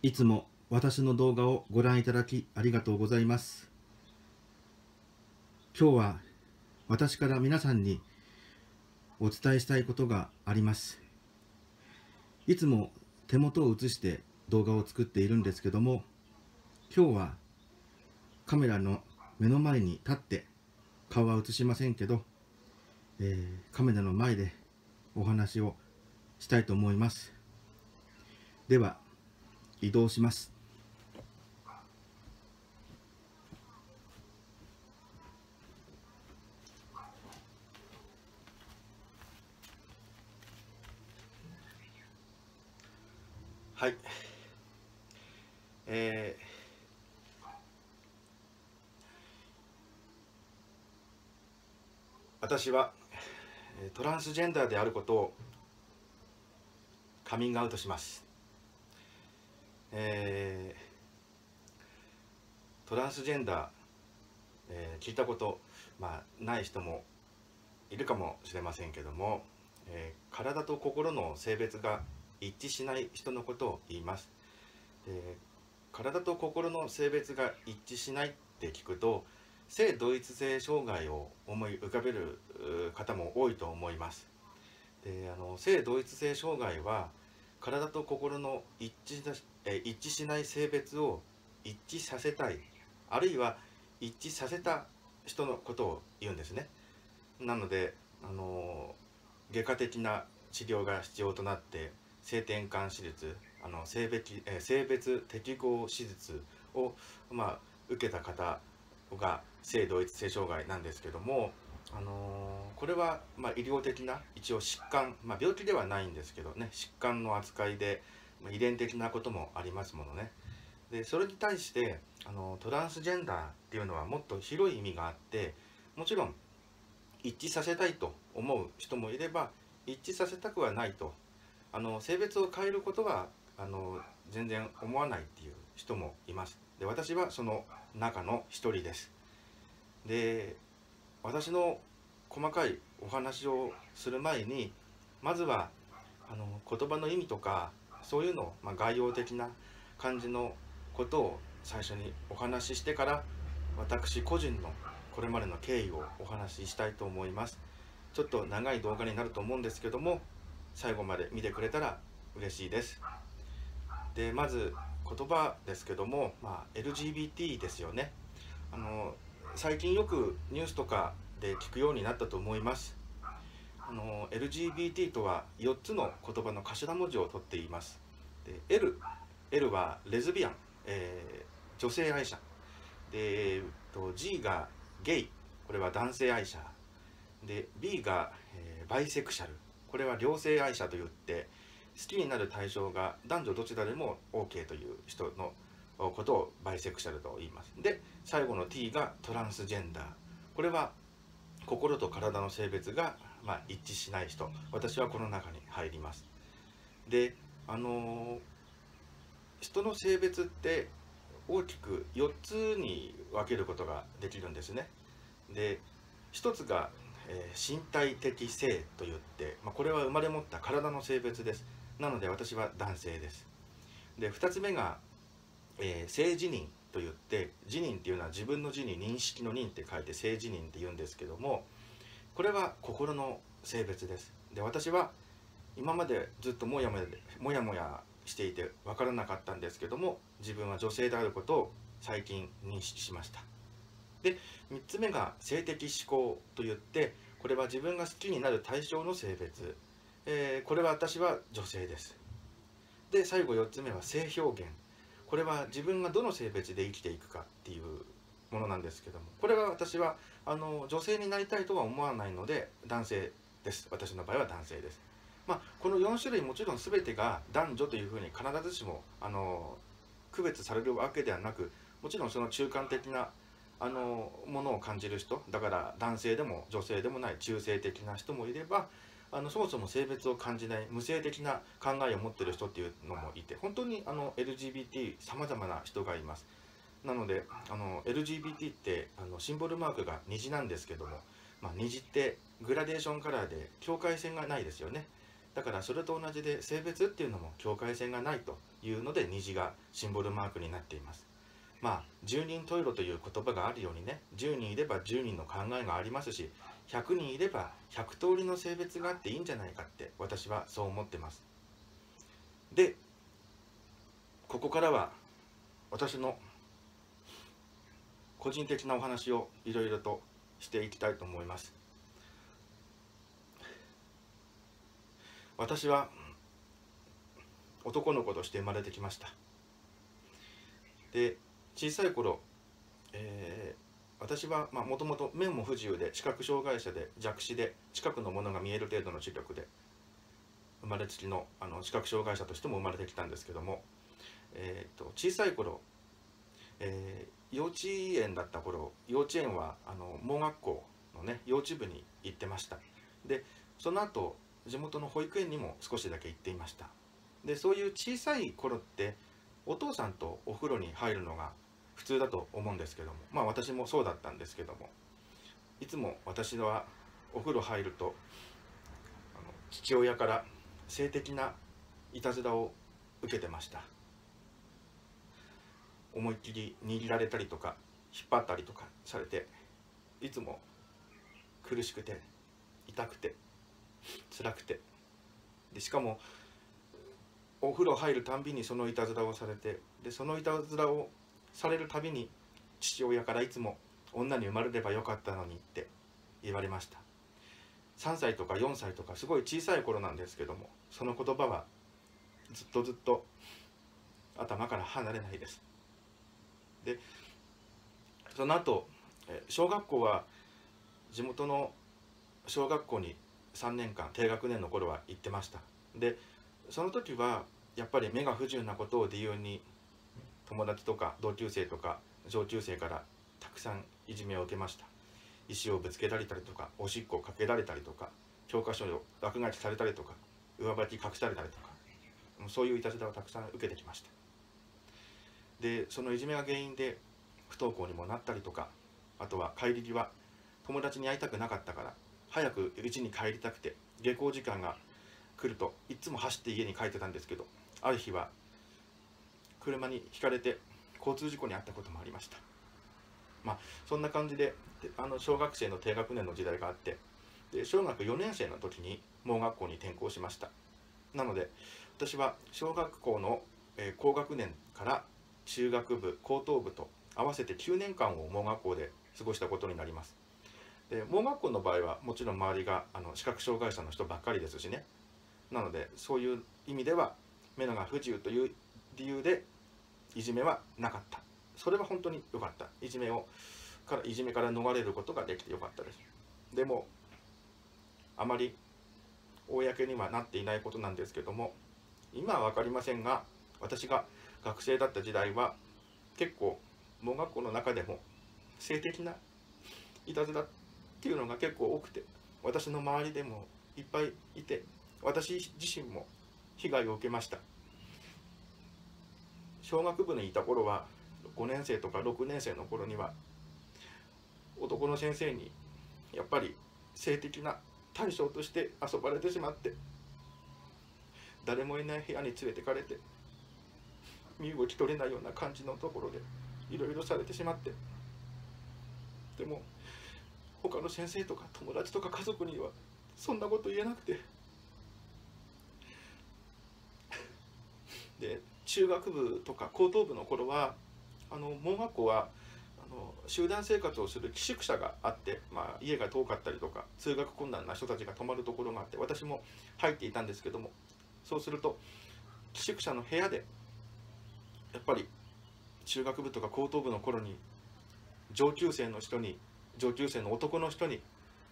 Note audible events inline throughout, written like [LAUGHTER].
いつも私の動画をご覧いただきありがとうございます。今日は私から皆さんにお伝えしたいことがあります。いつも手元を映して動画を作っているんですけども、今日はカメラの目の前に立って顔は映しませんけど、えーカメラの前でお話をしたいと思います。では、移動します。はい。えー私はトランスジェンダーであることをカミングアウトします。えートランスジェンダー、えー聞いたこと、まあ、ない人もいるかもしれませんけども、えー体と心の性別が一致しない人のことを言います。で体と心の性別が一致しないって聞くと性同一性障害を思い浮かべる方も多いと思います。であの性同一性障害は体と心の一致だえ一致しない性別を一致させたいあるいは一致させた人のことを言うんですね。なのであの外科的な治療が必要となって性転換手術あの性別え性別適合手術を、まあ、受けた方が性同一性障害なんですけども、あのーこれは、まあ、医療的な一応疾患、まあ、病気ではないんですけどね疾患の扱いで、まあ、遺伝的なこともありますものね。でそれに対してあのトランスジェンダーっていうのはもっと広い意味があってもちろん一致させたいと思う人もいれば一致させたくはないと。あの性別を変えることはあの全然思わないっていう人もいます。で私はその中の一人です。で私の細かいお話をする前にまずはあの言葉の意味とかそういうのを、まあ、概要的な感じのことを最初にお話ししてから私個人のこれまでの経緯をお話ししたいと思います。ちょっと長い動画になると思うんですけども最後まで見てくれたら嬉しいです。でまず言葉ですけども、まあ、LGBT ですよね。あの最近よくニュースとかで聞くようになったと思います。あの LGBT とは4つの言葉の頭文字を取っています。で L, L はレズビアン、えー女性愛者。で、えーと G がゲイこれは男性愛者。で B が、えーバイセクシャルこれは両性愛者といって好きになる対象が男女どちらでも OK という人のことをバイセクシャルと言います。で最後の T がトランスジェンダー。これは心と体の性別が、まあ、一致しない人。私はこの中に入ります。であのー人の性別って大きく4つに分けることができるんですね。で1つが、えー身体的性といって、まあ、これは生まれ持った体の性別です。なので私は男性です。で2つ目が、えー性自認といって自認っていうのは自分の自に認識の認って書いて性自認って言うんですけどもこれは心の性別です。で私は今までずっともやもやもやもやしていて分からなかったんですけども自分は女性であることを最近認識しました。で3つ目が性的指向といってこれは自分が好きになる対象の性別、えーこれは私は女性です。で最後4つ目は性表現。これは自分がどの性別で生きていくかっていうものなんですけどもこれは私はあの女性になりたいとは思わないので男性です。私の場合は男性です。まあこの4種類もちろん全てが男女というふうに必ずしもあの区別されるわけではなくもちろんその中間的なあのものを感じる人だから男性でも女性でもない中性的な人もいればあのそもそも性別を感じない無性的な考えを持ってる人っていうのもいて本当にあの LGBT さまざまな人がいます。なのであの LGBT ってあのシンボルマークが虹なんですけども、まあ、虹ってグラデーションカラーで境界線がないですよね。だからそれと同じで性別っていうのも境界線がないというので虹がシンボルマークになっています。まあ十人十色という言葉があるようにね10人いれば10人の考えがありますし100人いれば100通りの性別があっていいんじゃないかって私はそう思ってます。でここからは私の個人的なお話をいろいろとしていきたいと思います。私は男の子として生まれてきました。で小さい頃、えー、私はもともと目も不自由で視覚障害者で弱視で近くのものが見える程度の視力で生まれつきのあの視覚障害者としても生まれてきたんですけども、えーと、小さい頃、えー、幼稚園だった頃幼稚園はあの盲学校のね幼稚部に行ってました。でその後地元の保育園にも少しだけ行っていました。でそういう小さい頃ってお父さんとお風呂に入るのが普通だと思うんですけども。まあ私もそうだったんですけども。いつも私はお風呂入ると父親から性的ないたずらを受けてました。思いっきり握られたりとか引っ張ったりとかされていつも苦しくて痛くて辛くて。でしかもお風呂入るたんびにそのいたずらをされてでそのいたずらをされるたびに父親からいつも女に生まれればよかったのにって言われました。3歳とか4歳とかすごい小さい頃なんですけどもその言葉はずっとずっと頭から離れないです。でその後小学校は地元の小学校に3年間低学年の頃は行ってました。でその時はやっぱり目が不自由なことを理由に友達とか同級生とか上級生からたくさんいじめを受けました。石をぶつけられたりとかおしっこをかけられたりとか教科書を落書きされたりとか上履き隠されたりとかそういういたずらをたくさん受けてきました。でそのいじめが原因で不登校にもなったりとかあとは帰り際友達に会いたくなかったから早く家に帰りたくて下校時間が来るといつも走って家に帰ってたんですけどある日は車にひかれて交通事故に遭ったこともありました。まあそんな感じであの小学生の低学年の時代があってで小学4年生の時に盲学校に転校しました。なので私は小学校の、え高学年から中学部高等部と合わせて9年間を盲学校で過ごしたことになります。で盲学校の場合はもちろん周りがあの視覚障害者の人ばっかりですしね。なのでそういう意味では目のが不自由という理由でいじめはなかった。それは本当に良かった。いじめをからいじめから逃れることができて良かったです。でもあまり公にはなっていないことなんですけども今は分かりませんが私が学生だった時代は結構盲学校の中でも性的ないたずらっていうのが結構多くて私の周りでもいっぱいいて私自身も被害を受けました。小学部にいた頃は5年生とか6年生の頃には男の先生にやっぱり性的な対象として遊ばれてしまって誰もいない部屋に連れてかれて身動き取れないような感じのところでいろいろされてしまって。でも他の先生とか友達とか家族にはそんなこと言えなくて。で中学部とか高等部の頃はあの盲学校はあの集団生活をする寄宿舎があって、まあ、家が遠かったりとか通学困難な人たちが泊まるところがあって私も入っていたんですけどもそうすると寄宿舎の部屋でやっぱり中学部とか高等部の頃に上級生の人に上級生の男の人に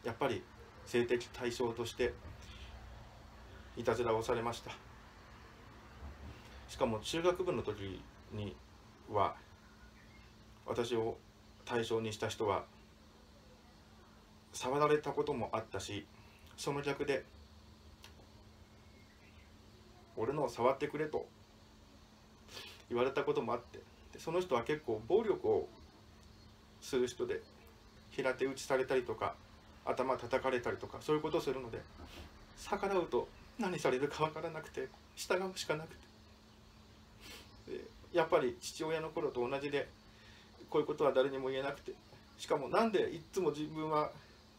やっぱり性的対象としていたずらをされました。しかも中学部の時には私を対象にした人は触られたこともあったしその逆で俺のを触ってくれと言われたこともあってその人は結構暴力をする人で平手打ちされたりとか頭叩かれたりとかそういうことをするので逆らうと何されるか分からなくて従うしかなくてやっぱり父親の頃と同じでこういうことは誰にも言えなくて。しかもなんでいつも自分は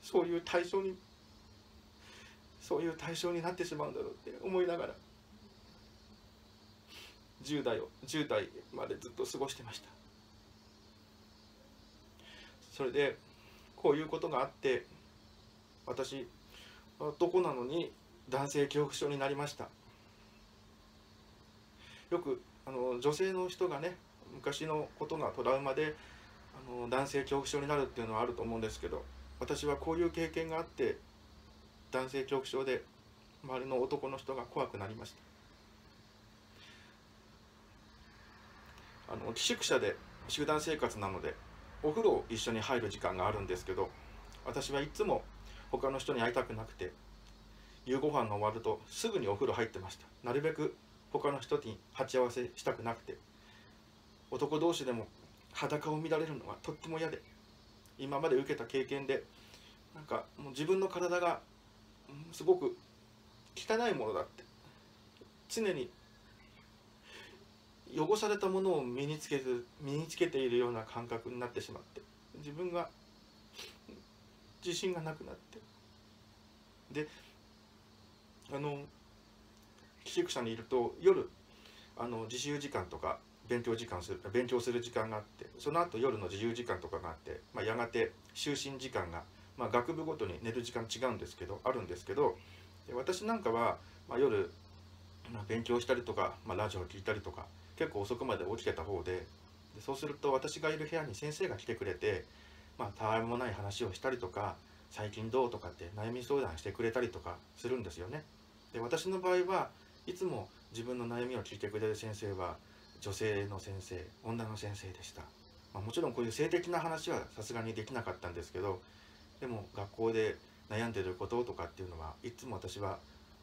そういう対象にそういう対象になってしまうんだろうって思いながら10代を10代までずっと過ごしてました。それでこういうことがあって私男なのに男性恐怖症になりました。よくあの女性の人がね昔のことがトラウマであの男性恐怖症になるっていうのはあると思うんですけど私はこういう経験があって男性恐怖症で周りの男の人が怖くなりました。あの寄宿舎で集団生活なのでお風呂一緒に入る時間があるんですけど私はいつも他の人に会いたくなくて夕ご飯が終わるとすぐにお風呂入ってました。なるべく他の人に鉢合わせしたくなくて男同士でも裸を見られるのがとっても嫌で今まで受けた経験でなんかもう自分の体がすごく汚いものだって常に汚されたものを身につけず身につけているような感覚になってしまって自分が自信がなくなってであの寄宿舎にいると夜あの自習時間とか勉強時間する勉強する時間があってその後夜の自由時間とかがあって、まあ、やがて就寝時間が、まあ、学部ごとに寝る時間違うんですけどあるんですけど私なんかは、まあ、夜、まあ、勉強したりとか、まあ、ラジオを聴いたりとか結構遅くまで起きてた方ででそうすると私がいる部屋に先生が来てくれて、まあ、たわいもない話をしたりとか最近どうとかって悩み相談してくれたりとかするんですよね。で私の場合はいつも自分の悩みを聞いてくれる先生は女性の先生女の先生でした、まあ、もちろんこういう性的な話はさすがにできなかったんですけどでも学校で悩んでることとかっていうのはいつも私は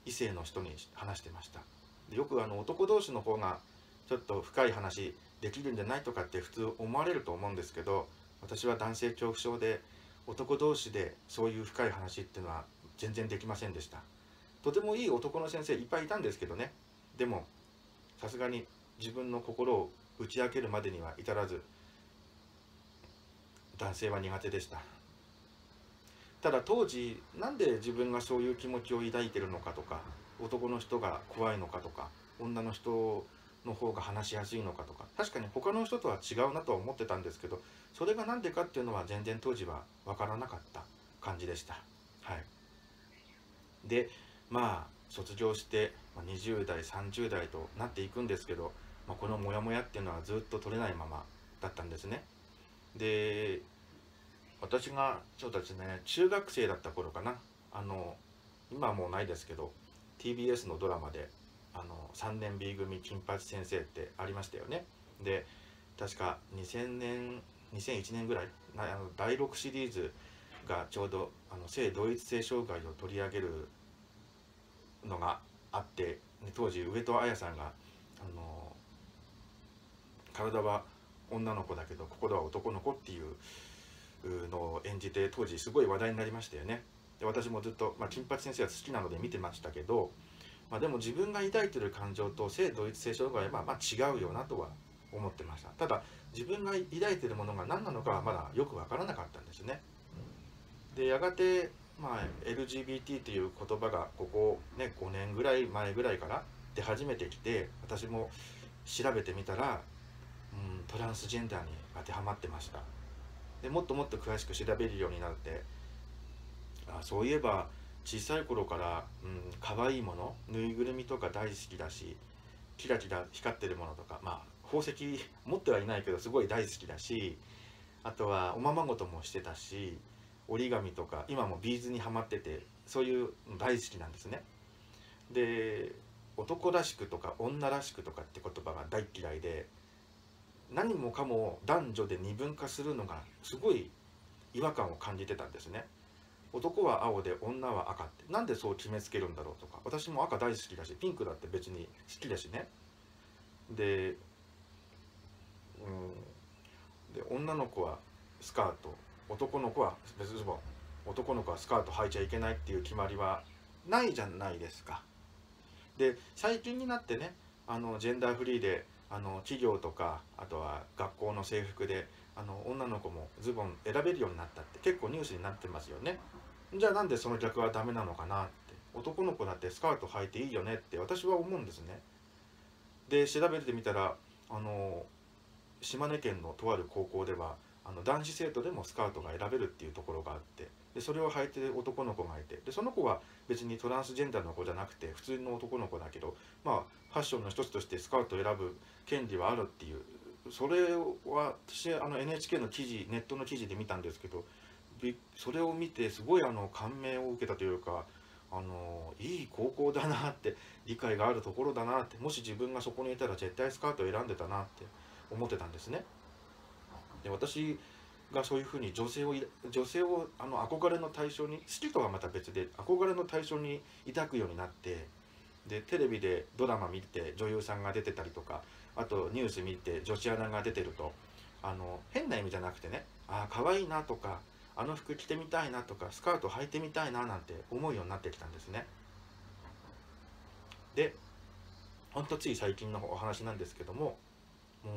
異性の人に話してました。でよくあの男同士の方がちょっと深い話できるんじゃないとかって普通思われると思うんですけど私は男性恐怖症で男同士でそういう深い話っていうのは全然できませんでした。とてもいい男の先生いっぱいいたんですけどね。でもさすがに自分の心を打ち明けるまでには至らず男性は苦手でした。ただ当時なんで自分がそういう気持ちを抱いてるのかとか男の人が怖いのかとか女の人の方が話しやすいのかとか確かに他の人とは違うなとは思ってたんですけどそれが何でかっていうのは全然当時は分からなかった感じでした。はい。でまあ卒業して20代30代となっていくんですけど、まあ、このモヤモヤっていうのはずっと取れないままだったんですね。で私がそうですね中学生だった頃かな。あの今はもうないですけど TBS のドラマであの3年 B 組金八先生ってありましたよね。で確か2000年2001年ぐらいあの第6シリーズがちょうどあの性同一性障害を取り上げるのがあって当時上戸彩さんがあの体は女の子だけど心は男の子っていうのを演じて当時すごい話題になりましたよね。で私もずっと、まあ、金八先生は好きなので見てましたけど、まあ、でも自分が抱いてる感情と性同一性障害はまあ違うよなとは思ってましたただ自分が抱いてるものが何なのかはまだよく分からなかったんですねでやがてまあ、LGBT という言葉がここ、ね、5年ぐらい前ぐらいから出始めてきて私も調べてみたら、うん、トランスジェンダーに当てはまってました。でもっともっと詳しく調べるようになってあそういえば小さい頃から、うん、可愛いものぬいぐるみとか大好きだしキラキラ光ってるものとかまあ宝石持ってはいないけどすごい大好きだしあとはおままごともしてたし折り紙とか今もビーズにはまっててそういう大好きなんですね。で男らしくとか女らしくとかって言葉が大嫌いで何もかも男女で二分化するのがすごい違和感を感じてたんですね。男は青で女は赤ってなんでそう決めつけるんだろうとか私も赤大好きだしピンクだって別に好きだしねで,、うん、で女の子はスカート男の子は別ズボン男の子はスカート履いちゃいけないっていう決まりはないじゃないですか。で最近になってねあのジェンダーフリーであの企業とかあとは学校の制服であの女の子もズボン選べるようになったって結構ニュースになってますよね。じゃあなんでその逆はダメなのかなって。男の子だってスカート履いていいよねって私は思うんですね。で調べてみたらあの島根県のとある高校ではあの男子生徒でもスカートが選べるっていうところがあってでそれを履いてる男の子がいてでその子は別にトランスジェンダーの子じゃなくて普通の男の子だけどまあファッションの一つとしてスカートを選ぶ権利はあるっていうそれは私あの NHK の記事ネットの記事で見たんですけどそれを見てすごいあの感銘を受けたというかあのいい高校だなって理解があるところだなってもし自分がそこにいたら絶対スカートを選んでたなって思ってたんですね。で私がそういうふうに女性を女性をあの憧れの対象に好きとはまた別で憧れの対象に抱くようになってでテレビでドラマ見て女優さんが出てたりとかあとニュース見て女子アナが出てるとあの変な意味じゃなくてねああ可愛いなとかあの服着てみたいなとかスカート履いてみたいななんて思うようになってきたんですね。でほんとつい最近のお話なんですけどももう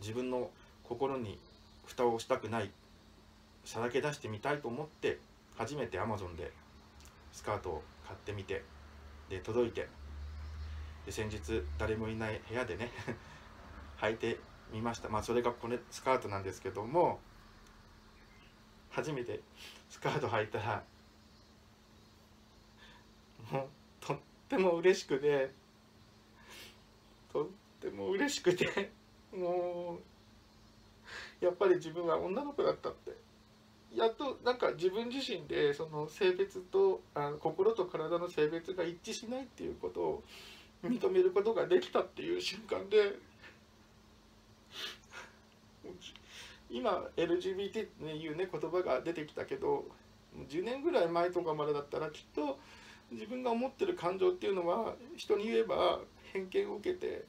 自分の心に蓋をしたくない。さらけ出してみたいと思って初めて Amazon でスカートを買ってみてで届いてで先日誰もいない部屋でね [LAUGHS] 履いてみました。まあそれがこれスカートなんですけども初めてスカート履いたらもうとっても嬉しくてとっても嬉しくてもうやっぱり自分は女の子だったって。やっとなんか自分自身でその性別とあの心と体の性別が一致しないっていうことを認めることができたっていう瞬間で今 LGBT っていうね言葉が出てきたけど10年ぐらい前とかまでだったらきっと自分が思ってる感情っていうのは人に言えば偏見を受けて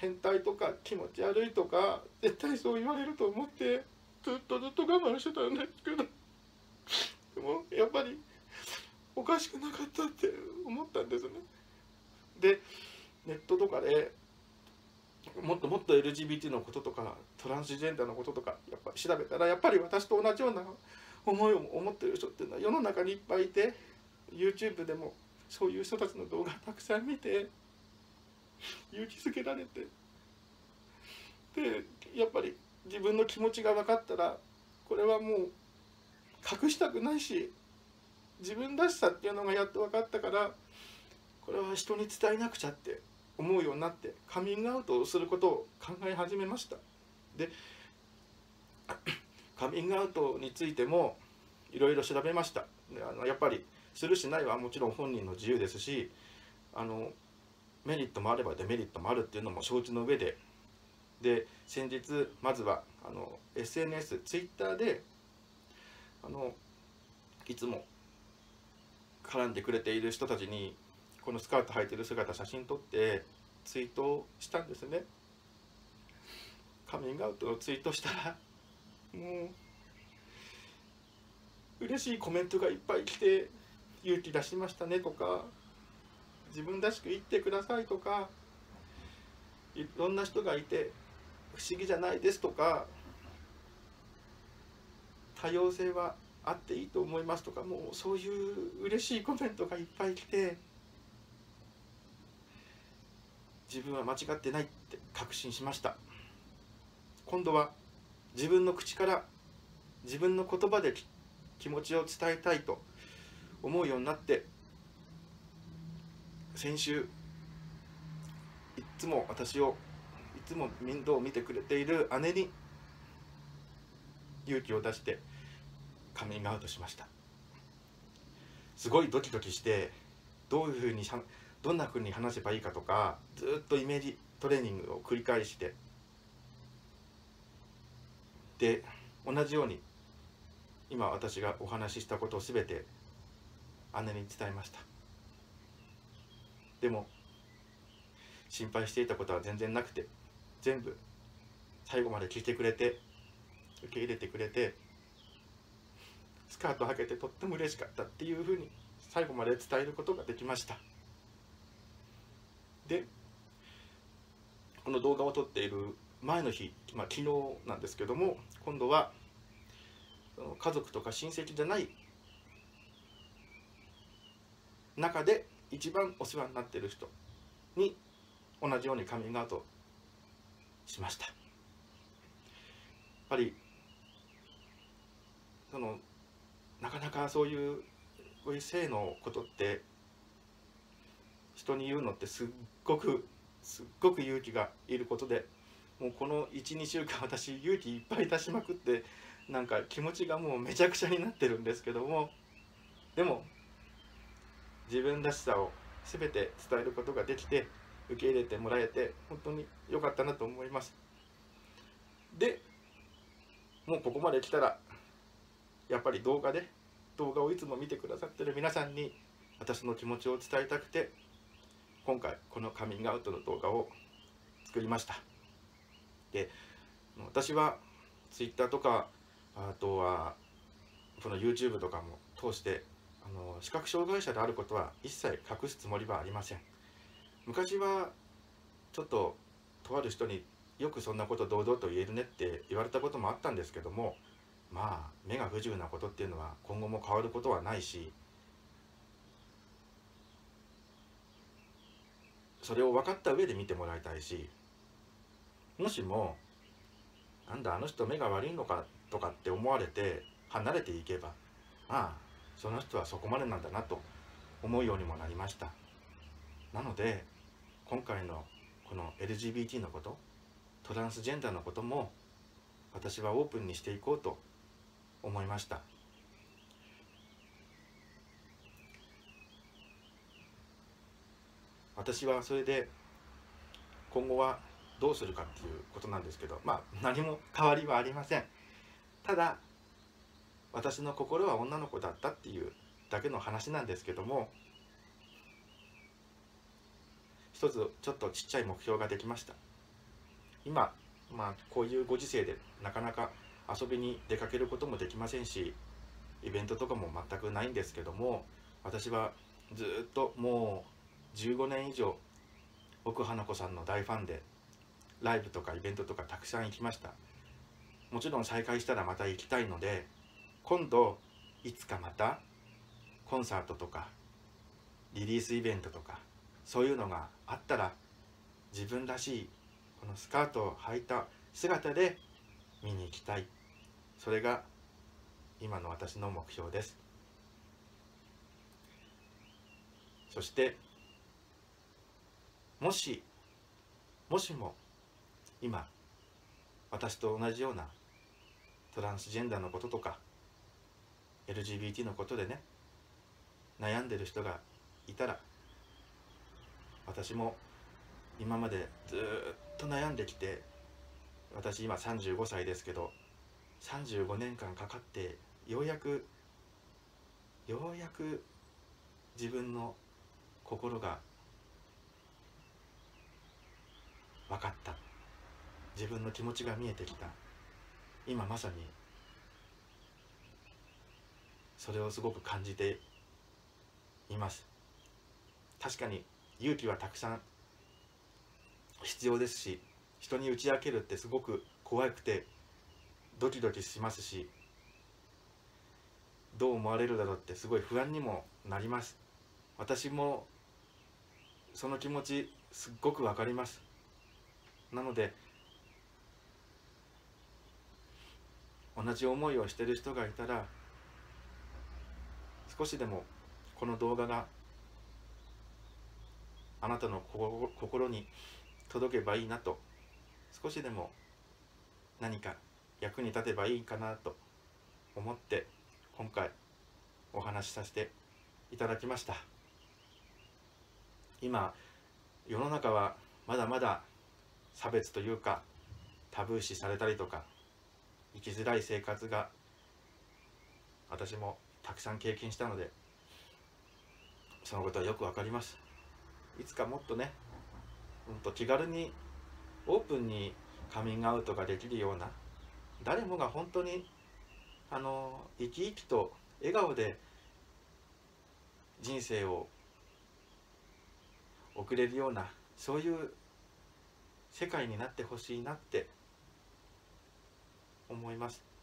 変態とか気持ち悪いとか絶対そう言われると思ってずっとずっと我慢してたんですけどでもやっぱりおかしくなかったって思ったんですね。でネットとかでもっともっと LGBT のこととかトランスジェンダーのこととかやっぱ調べたらやっぱり私と同じような思いを思ってる人っていうのは世の中にいっぱいいて YouTube でもそういう人たちの動画たくさん見て勇気づけられて。でやっぱり自分の気持ちが分かったらこれはもう隠したくないし自分らしさっていうのがやっと分かったからこれは人に伝えなくちゃって思うようになってカミングアウトをすることを考え始めました。で [CLEARS THROAT] カミングアウトについてもいろいろ調べました。であのやっぱりするしないはもちろん本人の自由ですしあのメリットもあればデメリットもあるっていうのも承知の上で。で先日まずはあの SNS ツイッターであのいつも絡んでくれている人たちにこのスカート履いてる姿写真撮ってツイートしたんですね。カミングアウトをツイートしたらもう嬉しいコメントがいっぱい来て勇気出しましたねとか自分らしく生きてくださいとかいろんな人がいて不思議じゃないですとか多様性はあっていいと思いますとかもうそういう嬉しいコメントがいっぱい来て自分は間違ってないって確信しました。今度は自分の口から自分の言葉で気持ちを伝えたいと思うようになって先週いつも私をいつも面倒を見てくれている姉に勇気を出してカミングアウトしました。すごいドキドキしてどういうふうにどんなふうに話せばいいかとかずっとイメージトレーニングを繰り返して。で同じように今私がお話ししたことを全て姉に伝えました。でも心配していたことは全然なくて全部最後まで聞いてくれて受け入れてくれてスカート履けてとっても嬉しかったっていうふうに最後まで伝えることができました。でこの動画を撮っている前の日、まあ、昨日なんですけども今度は家族とか親戚じゃない中で一番お世話になっている人に同じようにカミングアウトしました。やっぱりそのなかなかそういうこういう性のことって人に言うのってすっごくすっごく勇気がいることでもうこの12週間私勇気いっぱい出しまくってなんか気持ちがもうめちゃくちゃになってるんですけどもでも自分らしさを全て伝えることができて受け入れてもらえて本当に良かったなと思います。でもうここまで来たらやっぱり動画で動画をいつも見てくださってる皆さんに私の気持ちを伝えたくて今回このカミングアウトの動画を作りました。で私は Twitter とかあとはこの YouTube とかも通してあの視覚障害者であることは一切隠すつもりはありません。昔はちょっととある人によくそんなこと堂々と言えるねって言われたこともあったんですけどもまあ目が不自由なことっていうのは今後も変わることはないしそれを分かった上で見てもらいたいしもしもなんだあの人目が悪いのかとかって思われて離れていけばああその人はそこまでなんだなと思うようにもなりました。なので今回のこの LGBT のことトランスジェンダーのことも私はオープンにしていこうと思いました。私はそれで今後はどうするかっていうことなんですけどまあ何も変わりはありません。ただ私の心は女の子だったっていうだけの話なんですけども一つちょっとちっちゃい目標ができました。今まあこういうご時世でなかなか遊びに出かけることもできませんしイベントとかも全くないんですけども私はずっともう15年以上奥花子さんの大ファンでライブとかイベントとかたくさん行きました。もちろん再開したらまた行きたいので今度いつかまたコンサートとかリリースイベントとかそういうのがあったら自分らしいこのスカートを履いた姿で見に行きたいそれが今の私の目標ですそしてもしもしも今私と同じようなトランスジェンダーのこととか LGBT のことでね悩んでる人がいたら私も今までずっと悩んできて私今35歳ですけど35年間かかってようやくようやく自分の心が分かった。自分の気持ちが見えてきた。今まさにそれをすごく感じています。確かに勇気はたくさん必要ですし人に打ち明けるってすごく怖くてドキドキしますしどう思われるだろうってすごい不安にもなります。私もその気持ちすっごくわかります。なので同じ思いをしてる人がいたら少しでもこの動画があなたの心に届けばいいなと少しでも何か役に立てばいいかなと思って今回お話しさせていただきました。今世の中はまだまだ差別というかタブー視されたりとか生きづらい生活が私もたくさん経験したのでそのことはよくわかります。いつかもっとねほんと気軽にオープンにカミングアウトができるような誰もが本当にあの生き生きと笑顔で人生を送れるようなそういう世界になってほしいなって思います。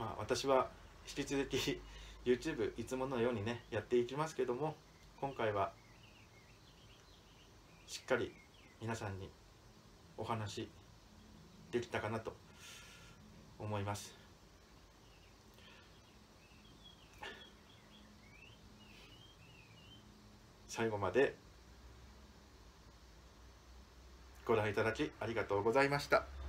まあ私は引き続き YouTube いつものようにねやっていきますけども今回はしっかり皆さんにお話できたかなと思います最後までご覧いただきありがとうございました。